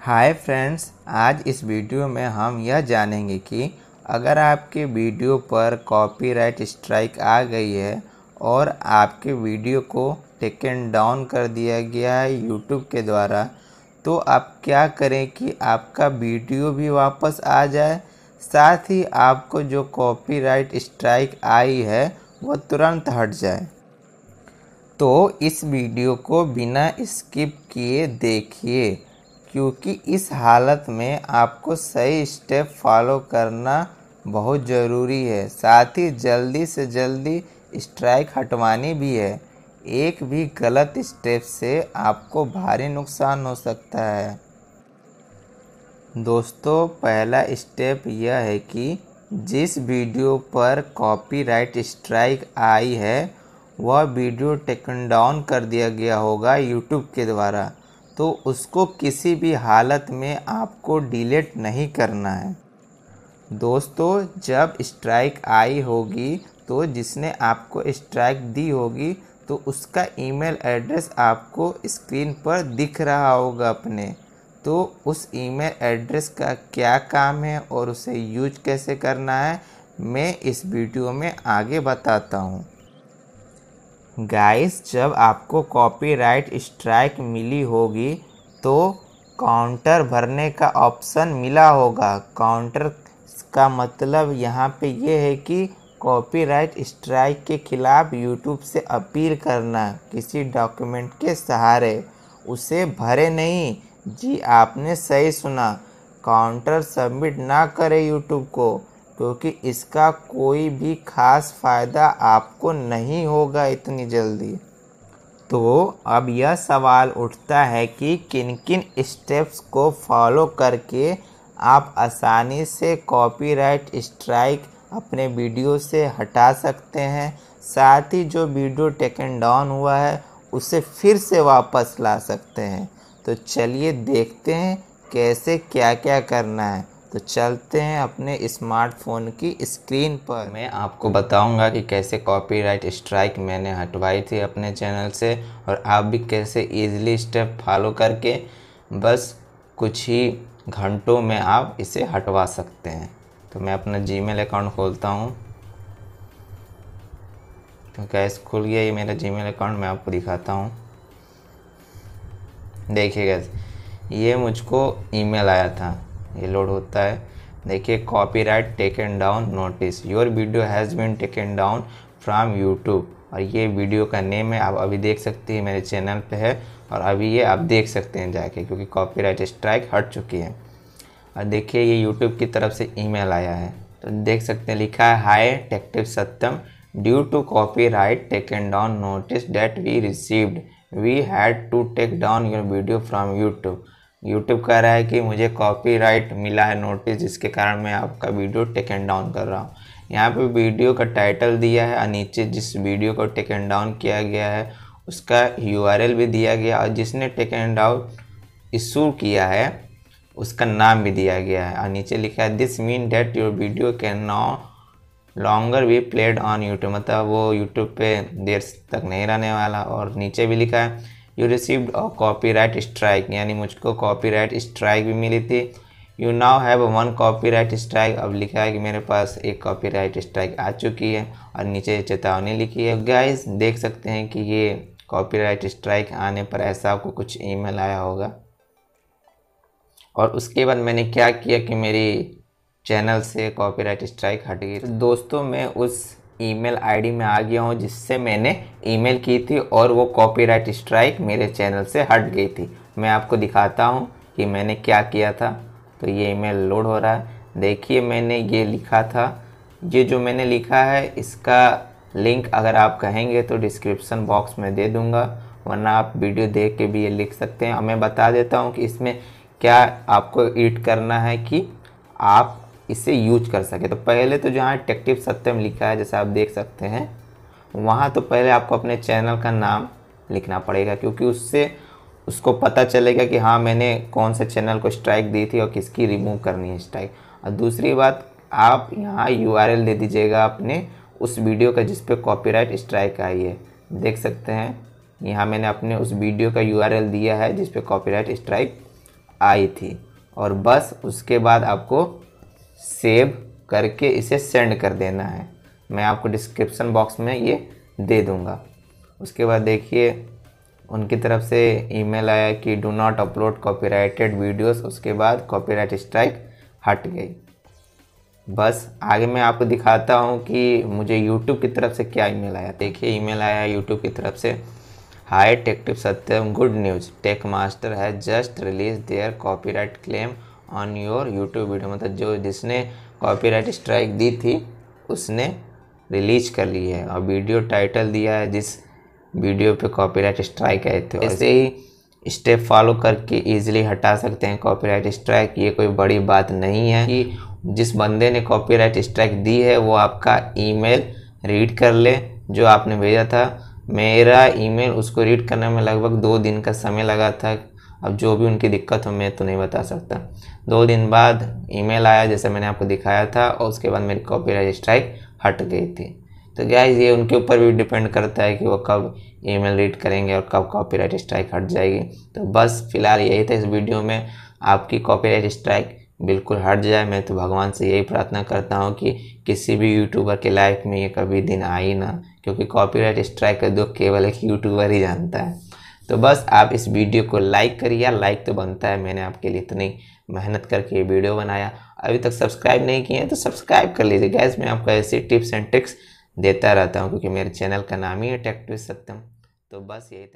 Hi friends, आज इस video में हम यह जानेंगे कि अगर आपके वीडियो पर कॉपीराइट स्ट्राइक आ गई है और आपके वीडियो को टेकन डाउन कर दिया गया है यूट्यूब के द्वारा तो आप क्या करें कि आपका वीडियो भी वापस आ जाए। साथ ही आपको जो कॉपीराइट स्ट्राइक आई है वह तुरंत हट जाए। तो इस वीडियो को बिना स्किप किए देखिए। क्योंकि इस हालत में आपको सही स्टेप फॉलो करना बहुत ज़रूरी है। साथ ही जल्दी से जल्दी स्ट्राइक हटवानी भी है। एक भी गलत स्टेप से आपको भारी नुकसान हो सकता है। दोस्तों, पहला स्टेप यह है कि जिस वीडियो पर कॉपीराइट स्ट्राइक आई है, वह वीडियो टेकन डाउन कर दिया गया होगा यूट्यूब के द्वारा। तो उसको किसी भी हालत में आपको डिलीट नहीं करना है। दोस्तों, जब स्ट्राइक आई होगी तो जिसने आपको स्ट्राइक दी होगी तो उसका ईमेल एड्रेस आपको स्क्रीन पर दिख रहा होगा अपने। तो उस ईमेल एड्रेस का क्या काम है और उसे यूज़ कैसे करना है, मैं इस वीडियो में आगे बताता हूँ। गाइस जब आपको कॉपीराइट स्ट्राइक मिली होगी तो काउंटर भरने का ऑप्शन मिला होगा। काउंटर का मतलब यहाँ पे ये है कि कॉपीराइट स्ट्राइक के खिलाफ़ यूट्यूब से अपील करना किसी डॉक्यूमेंट के सहारे। उसे भरे नहीं। जी, आपने सही सुना। काउंटर सबमिट ना करे यूट्यूब को। क्योंकि इसका कोई भी ख़ास फ़ायदा आपको नहीं होगा इतनी जल्दी। तो अब यह सवाल उठता है कि किन किन स्टेप्स को फॉलो करके आप आसानी से कॉपीराइट स्ट्राइक अपने वीडियो से हटा सकते हैं, साथ ही जो वीडियो टेकन डाउन हुआ है, उसे फिर से वापस ला सकते हैं। तो चलिए देखते हैं कैसे क्या क्या करना है। तो चलते हैं अपने स्मार्टफ़ोन की स्क्रीन पर। मैं आपको बताऊँगा कि कैसे कॉपीराइट स्ट्राइक मैंने हटवाई थी अपने चैनल से और आप भी कैसे इजीली स्टेप फॉलो करके बस कुछ ही घंटों में आप इसे हटवा सकते हैं। तो मैं अपना जीमेल अकाउंट खोलता हूँ। तो कैसे खुल गया ये मेरा जीमेल अकाउंट मैं आपको दिखाता हूँ। देखिए गैस ये मुझको ईमेल आया था। ये लोड होता है। देखिए copyright taken down notice your video has been taken down from YouTube और ये वीडियो का नेम है, आप अभी देख सकते हैं, मेरे चैनल पे है। और अभी ये आप देख सकते हैं जाके, क्योंकि कॉपीराइट स्ट्राइक हट चुकी है। और देखिए, ये यूट्यूब की तरफ़ से ईमेल आया है। तो देख सकते हैं, लिखा है hi detective Satyam due to copyright taken down notice that we received we had to take down your video from YouTube YouTube कह रहा है कि मुझे कॉपीराइट मिला है नोटिस जिसके कारण मैं आपका वीडियो टेक एंड डाउन कर रहा हूँ। यहाँ पे वीडियो का टाइटल दिया है और नीचे जिस वीडियो को टेक एंड डाउन किया गया है, उसका यूआरएल भी दिया गया और जिसने टेक एंड डाउन इशू किया है, उसका नाम भी दिया गया है। और नीचे लिखा है this mean that your video can no longer be played on YouTube मतलब वो यूट्यूब पे देर तक नहीं रहने वाला। और नीचे भी लिखा है you received a copyright strike यानी मुझको कॉपीराइट स्ट्राइक भी मिली थी। You now have one copyright strike अब लिखा है कि मेरे पास एक कॉपीराइट स्ट्राइक आ चुकी है और नीचे चेतावनी लिखी है। गाइस देख सकते हैं कि ये कॉपीराइट स्ट्राइक आने पर ऐसा आपको कुछ ईमेल आया होगा। और उसके बाद मैंने क्या किया कि मेरी चैनल से कॉपीराइट स्ट्राइक हट गई। दोस्तों, मैं उस ईमेल आईडी में आ गया हूँ, जिससे मैंने ईमेल की थी और वो कॉपीराइट स्ट्राइक मेरे चैनल से हट गई थी। मैं आपको दिखाता हूँ कि मैंने क्या किया था। तो ये ईमेल लोड हो रहा है। देखिए, मैंने ये लिखा था। ये जो मैंने लिखा है, इसका लिंक अगर आप कहेंगे तो डिस्क्रिप्सन बॉक्स में दे दूँगा, वरना आप वीडियो देख के भी ये लिख सकते हैं। और मैं बता देता हूँ कि इसमें क्या आपको एडिट करना है कि आप इसे यूज़ कर सके। तो पहले तो जहाँ टेक्टिव सत्यम लिखा है, जैसे आप देख सकते हैं, वहाँ तो पहले आपको अपने चैनल का नाम लिखना पड़ेगा, क्योंकि उससे उसको पता चलेगा कि हाँ मैंने कौन से चैनल को स्ट्राइक दी थी और किसकी रिमूव करनी है स्ट्राइक और दूसरी बात, आप यहाँ यूआरएल दे दीजिएगा अपने उस वीडियो का जिस पे कॉपीराइट स्ट्राइक आई है। देख सकते हैं, यहाँ मैंने अपने उस वीडियो का यूआरएल दिया है जिस पे कॉपीराइट स्ट्राइक आई थी। और बस उसके बाद आपको सेव करके इसे सेंड कर देना है। मैं आपको डिस्क्रिप्शन बॉक्स में ये दे दूँगा। उसके बाद देखिए, उनकी तरफ़ से ईमेल आया कि do not upload copyrighted videos. उसके बाद कॉपीराइट स्ट्राइक हट गई। बस आगे मैं आपको दिखाता हूँ कि मुझे यूट्यूब की तरफ़ से क्या ईमेल आया। देखिए, ईमेल आया यूट्यूब की तरफ़ से hi टेक्टिव Satyam, good news. Tech master है, just release there copyright claim on your YouTube video मतलब जो जिसने कॉपीराइट स्ट्राइक दी थी, उसने रिलीज़ कर ली है। और वीडियो टाइटल दिया है जिस वीडियो पे कॉपीराइट स्ट्राइक आए थे। ऐसे ही स्टेप फॉलो करके इजीली हटा सकते हैं कॉपीराइट स्ट्राइक ये कोई बड़ी बात नहीं है कि जिस बंदे ने कॉपीराइट स्ट्राइक दी है, वो आपका ईमेल रीड कर ले, जो आपने भेजा था। मेरा ईमेल उसको रीड करने में लगभग दो दिन का समय लगा था। अब जो भी उनकी दिक्कत हो, मैं तो नहीं बता सकता। दो दिन बाद ईमेल आया, जैसे मैंने आपको दिखाया था, और उसके बाद मेरी कॉपीराइट स्ट्राइक हट गई थी। तो गैस ये उनके ऊपर भी डिपेंड करता है कि वो कब ईमेल रीड करेंगे और कब कॉपीराइट स्ट्राइक हट जाएगी। तो बस फ़िलहाल यही था इस वीडियो में। आपकी कॉपीराइट स्ट्राइक बिल्कुल हट जाए। मैं तो भगवान से यही प्रार्थना करता हूँ कि किसी भी यूट्यूबर के लाइफ में ये कभी दिन आई ना, क्योंकि कॉपीराइट स्ट्राइक का दुख केवल एक यूट्यूबर ही जानता है। तो बस आप इस वीडियो को लाइक करिए। लाइक तो बनता है, मैंने आपके लिए इतनी मेहनत करके वीडियो बनाया। अभी तक सब्सक्राइब नहीं किए हैं तो सब्सक्राइब कर लीजिए। गैस, मैं आपको ऐसी टिप्स एंड ट्रिक्स देता रहता हूँ, क्योंकि मेरे चैनल का नाम ही है टेक सत्यम। तो बस यही